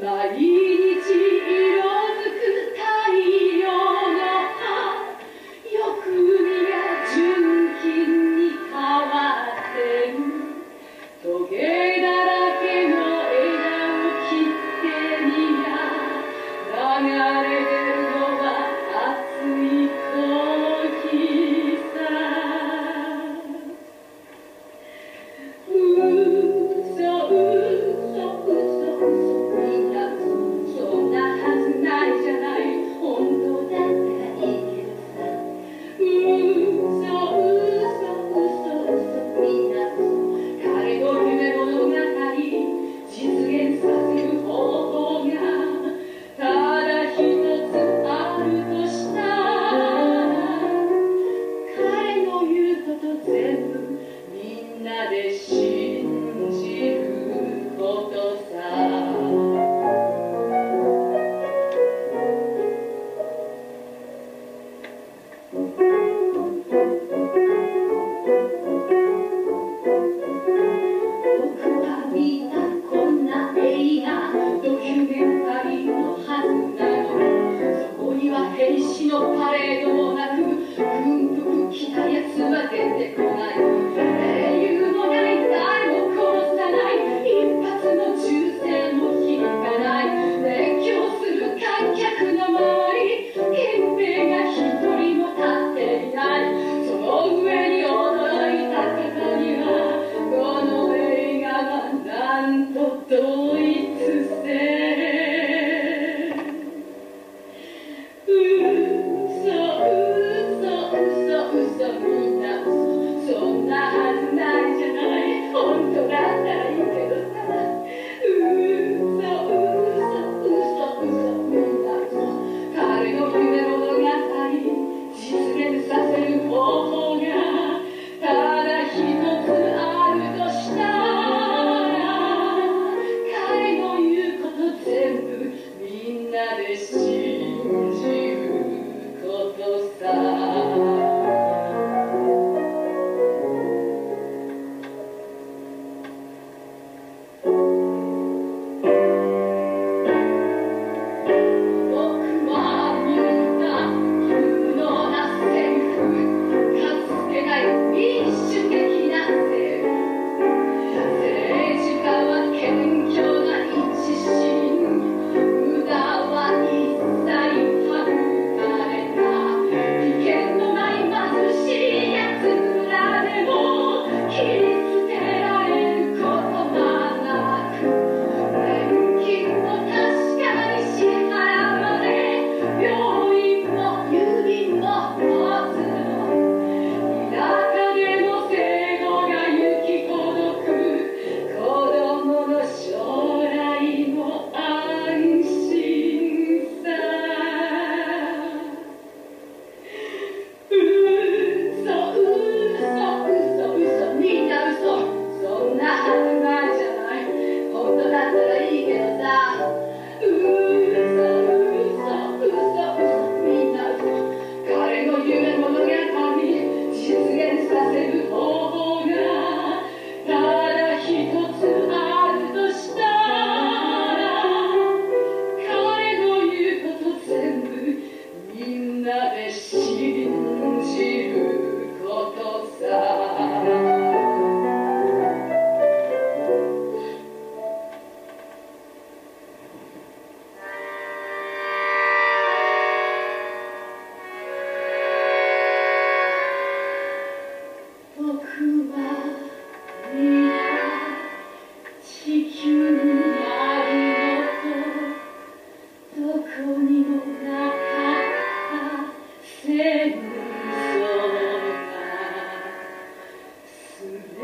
毎日 nada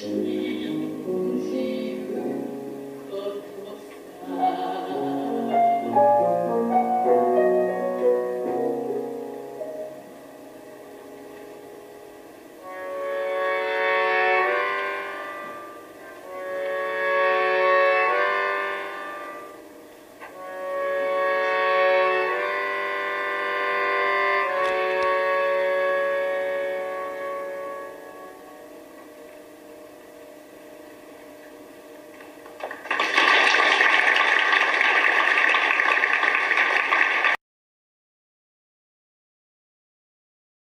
Thank.